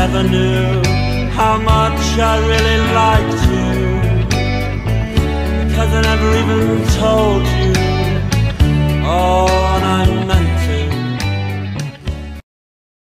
never knew how much I really